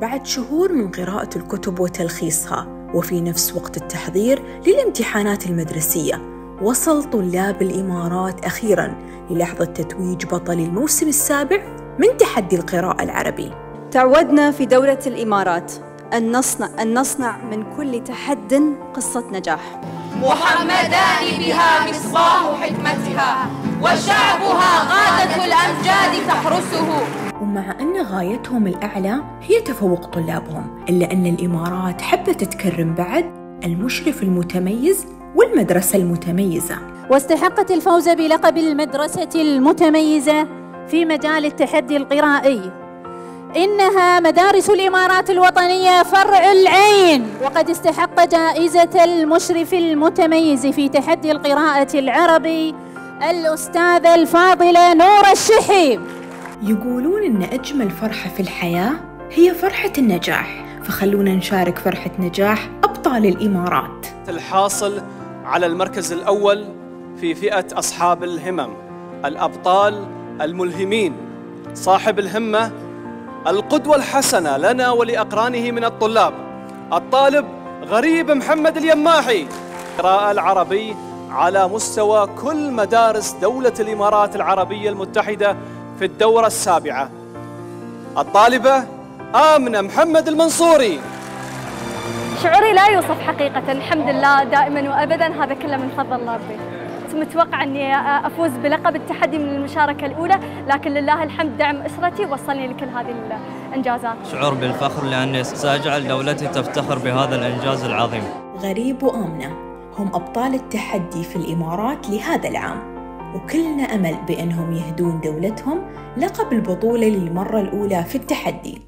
بعد شهور من قراءة الكتب وتلخيصها وفي نفس وقت التحضير للامتحانات المدرسية. وصل طلاب الإمارات أخيراً للحظة تتويج بطل الموسم السابع من تحدي القراءة العربي. تعودنا في دولة الإمارات أن نصنع, أن نصنع من كل تحد قصة نجاح. محمدان بها مصباح حكمتها وشعبها تحرسه ومع أن غايتهم الأعلى هي تفوق طلابهم إلا أن الإمارات حبت تكرم بعد المشرف المتميز والمدرسة المتميزة. واستحقت الفوز بلقب المدرسة المتميزة في مجال التحدي القرائي. إنها مدارس الإمارات الوطنية فرع العين. وقد استحق جائزة المشرف المتميز في تحدي القراءة العربي الأستاذة الفاضلة نور الشحي يقولون إن أجمل فرحة في الحياة هي فرحة النجاح. فخلونا نشارك فرحة نجاح أبطال الإمارات. الحاصل على المركز الأول في فئة أصحاب الهمم الأبطال الملهمين صاحب الهمة القدوة الحسنة لنا ولأقرانه من الطلاب الطالب غريب محمد اليماحي. قراءة العربي على مستوى كل مدارس دولة الإمارات العربية المتحدة في الدورة السابعة. الطالبة آمنة محمد المنصوري. شعوري لا يوصف حقيقة الحمد لله دائما وأبدا. هذا كله من فضل الله ربي. كنت متوقع أني أفوز بلقب التحدي من المشاركة الأولى لكن لله الحمد دعم أسرتي وصلني لكل هذه الإنجازات. شعور بالفخر لأني سأجعل دولتي تفتخر بهذا الإنجاز العظيم. غريب وآمنة هم أبطال التحدي في الإمارات لهذا العام. وكلنا أمل بأنهم يهدون دولتهم لقب البطولة للمرة الأولى في التحدي.